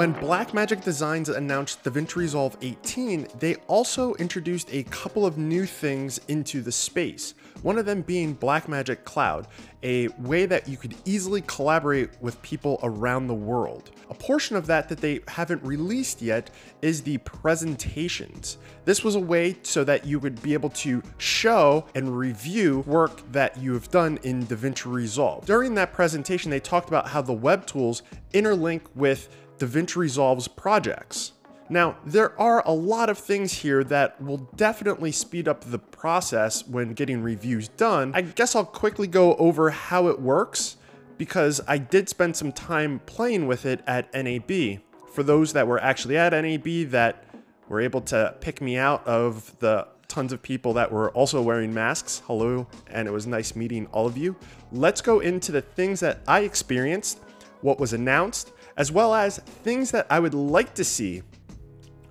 When Blackmagic Designs announced DaVinci Resolve 18, they also introduced a couple of new things into the space. One of them being Blackmagic Cloud, a way that you could easily collaborate with people around the world. A portion of that that they haven't released yet is the presentations. This was a way so that you would be able to show and review work that you have done in DaVinci Resolve. During that presentation, they talked about how the web tools interlink with DaVinci Resolve's projects. Now, there are a lot of things here that will definitely speed up the process when getting reviews done. I guess I'll quickly go over how it works because I did spend some time playing with it at NAB. For those that were actually at NAB that were able to pick me out of the tons of people that were also wearing masks. Hello, and it was nice meeting all of you. Let's go into the things that I experienced, what was announced, as well as things that I would like to see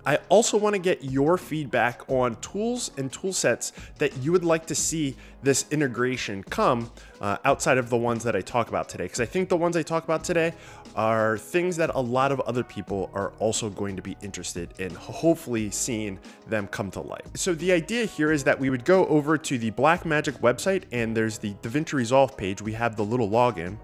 I also want to get your feedback on tools and tool sets that you would like to see this integration come uh, outside of the ones that I talk about today. Because I think the ones I talk about today are things that a lot of other people are also going to be interested in, hopefully seeing them come to life. So the idea here is that we would go over to the Blackmagic website and there's the DaVinci Resolve page. We have the little login.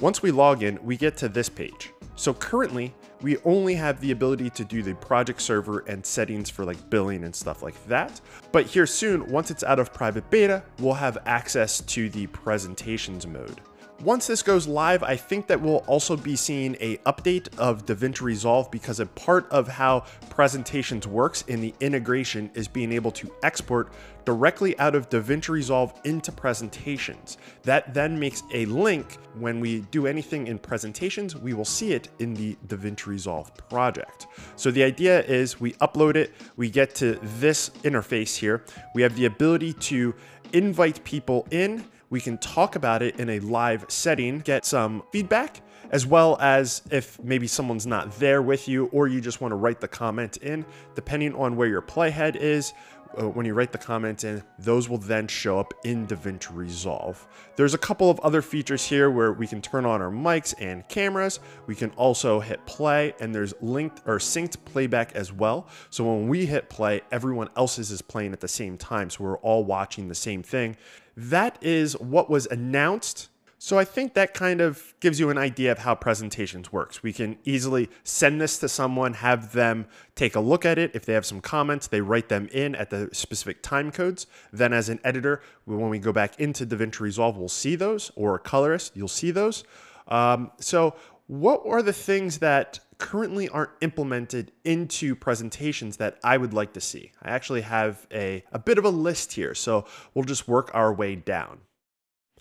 Once we log in, we get to this page. So currently, we only have the ability to do the project server and settings for like billing and stuff like that. But here soon, once it's out of private beta, we'll have access to the presentations mode. Once this goes live, I think that we'll also be seeing a update of DaVinci Resolve because a part of how presentations works in the integration is being able to export directly out of DaVinci Resolve into presentations. That then makes a link when we do anything in presentations, we will see it in the DaVinci Resolve project. So the idea is we upload it, we get to this interface here. We have the ability to invite people in we can talk about it in a live setting, get some feedback, as well as if maybe someone's not there with you or you just want to write the comment in, depending on where your playhead is, uh, when you write the comment in, those will then show up in DaVinci Resolve. There's a couple of other features here where we can turn on our mics and cameras. We can also hit play and there's linked or synced playback as well. So when we hit play, everyone else's is playing at the same time. So we're all watching the same thing. That is what was announced so I think that kind of gives you an idea of how presentations works. We can easily send this to someone, have them take a look at it. If they have some comments, they write them in at the specific time codes. Then as an editor, when we go back into DaVinci Resolve, we'll see those, or a colorist, you'll see those. Um, so what are the things that currently aren't implemented into presentations that I would like to see? I actually have a, a bit of a list here, so we'll just work our way down.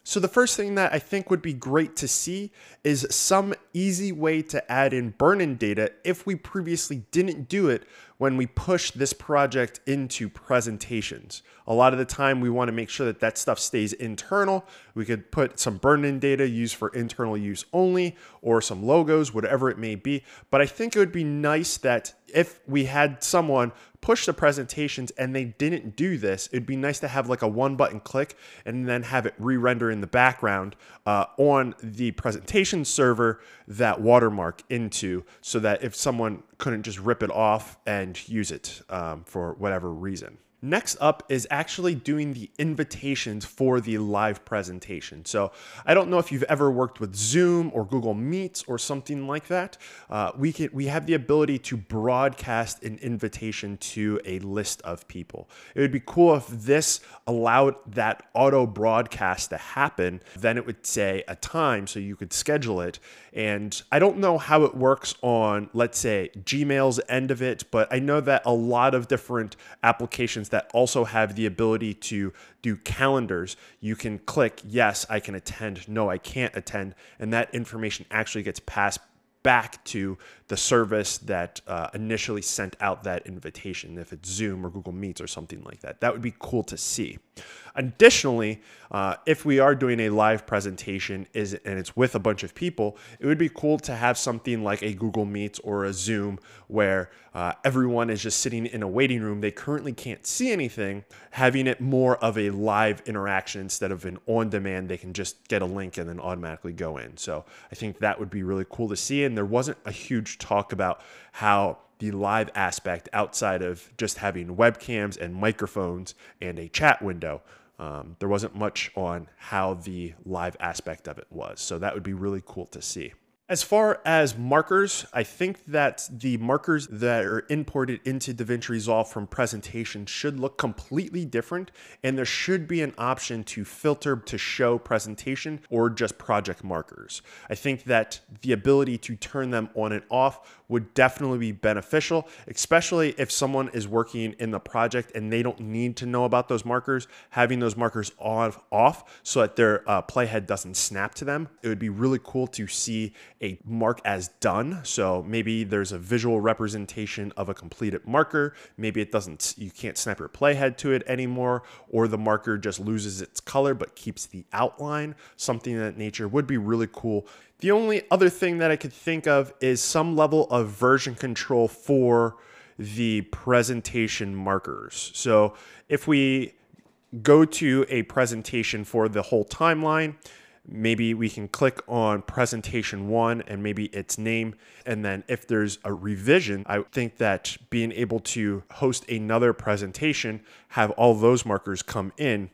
So the first thing that I think would be great to see is some easy way to add in burn-in data if we previously didn't do it when we push this project into presentations. A lot of the time we want to make sure that that stuff stays internal. We could put some burn-in data used for internal use only or some logos, whatever it may be. But I think it would be nice that if we had someone push the presentations and they didn't do this, it'd be nice to have like a one button click and then have it re-render in the background uh, on the presentation server that watermark into so that if someone couldn't just rip it off and use it um, for whatever reason. Next up is actually doing the invitations for the live presentation. So I don't know if you've ever worked with Zoom or Google Meets or something like that. Uh, we can we have the ability to broadcast an invitation to a list of people. It would be cool if this allowed that auto broadcast to happen. Then it would say a time so you could schedule it. And I don't know how it works on, let's say, Gmail's end of it, but I know that a lot of different applications that also have the ability to do calendars, you can click, yes, I can attend, no, I can't attend, and that information actually gets passed back to the service that uh, initially sent out that invitation, if it's Zoom or Google Meets or something like that. That would be cool to see. Additionally, uh, if we are doing a live presentation is and it's with a bunch of people, it would be cool to have something like a Google Meets or a Zoom where uh, everyone is just sitting in a waiting room. They currently can't see anything, having it more of a live interaction instead of an on demand. They can just get a link and then automatically go in. So I think that would be really cool to see. And there wasn't a huge talk about how the live aspect outside of just having webcams and microphones and a chat window. Um, there wasn't much on how the live aspect of it was. So that would be really cool to see. As far as markers, I think that the markers that are imported into DaVinci Resolve from presentation should look completely different, and there should be an option to filter to show presentation or just project markers. I think that the ability to turn them on and off would definitely be beneficial, especially if someone is working in the project and they don't need to know about those markers, having those markers on off so that their uh, playhead doesn't snap to them. It would be really cool to see a mark as done. So maybe there's a visual representation of a completed marker. Maybe it doesn't, you can't snap your playhead to it anymore, or the marker just loses its color but keeps the outline. Something that nature would be really cool. The only other thing that I could think of is some level of version control for the presentation markers. So if we go to a presentation for the whole timeline, maybe we can click on presentation one and maybe its name. And then if there's a revision, I think that being able to host another presentation, have all those markers come in,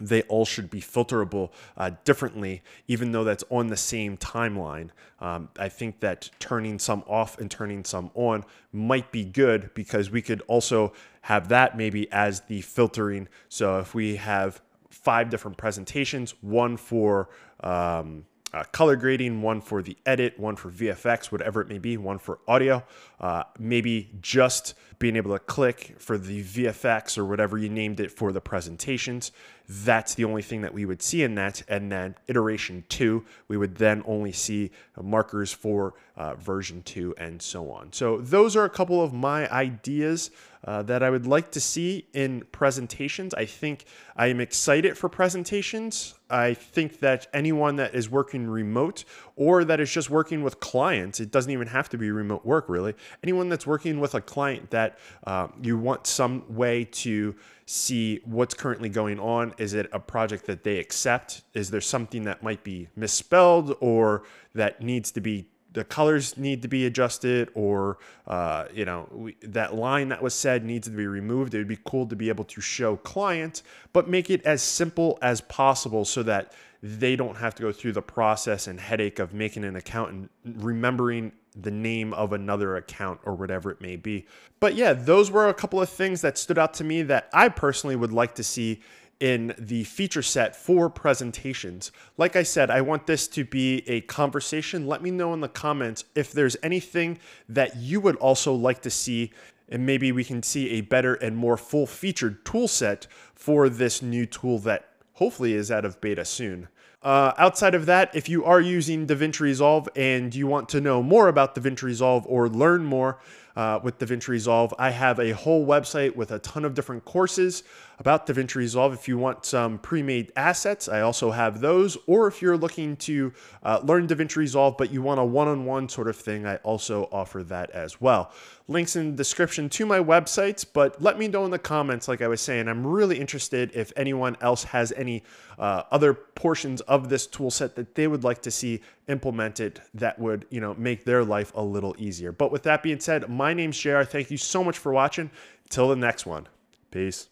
they all should be filterable uh, differently, even though that's on the same timeline. Um, I think that turning some off and turning some on might be good because we could also have that maybe as the filtering. So if we have five different presentations, one for um, uh, color grading, one for the edit, one for VFX, whatever it may be, one for audio. Uh, maybe just being able to click for the VFX or whatever you named it for the presentations. That's the only thing that we would see in that. And then iteration two, we would then only see markers for uh, version two and so on. So those are a couple of my ideas uh, that I would like to see in presentations. I think I am excited for presentations. I think that anyone that is working remote or that is just working with clients, it doesn't even have to be remote work really. Anyone that's working with a client that uh, you want some way to see what's currently going on. Is it a project that they accept? Is there something that might be misspelled or that needs to be the colors need to be adjusted or uh, you know we, that line that was said needs to be removed it would be cool to be able to show client but make it as simple as possible so that they don't have to go through the process and headache of making an account and remembering the name of another account or whatever it may be but yeah those were a couple of things that stood out to me that i personally would like to see in the feature set for presentations. Like I said, I want this to be a conversation. Let me know in the comments if there's anything that you would also like to see and maybe we can see a better and more full featured tool set for this new tool that hopefully is out of beta soon. Uh, outside of that, if you are using DaVinci Resolve and you want to know more about DaVinci Resolve or learn more, uh, with DaVinci Resolve. I have a whole website with a ton of different courses about DaVinci Resolve. If you want some pre-made assets, I also have those. Or if you're looking to uh, learn DaVinci Resolve, but you want a one-on-one sort of thing, I also offer that as well. Links in the description to my websites, but let me know in the comments, like I was saying, I'm really interested if anyone else has any uh, other portions of this tool set that they would like to see implemented that would, you know, make their life a little easier. But with that being said, my name's JR. Thank you so much for watching. Till the next one. Peace.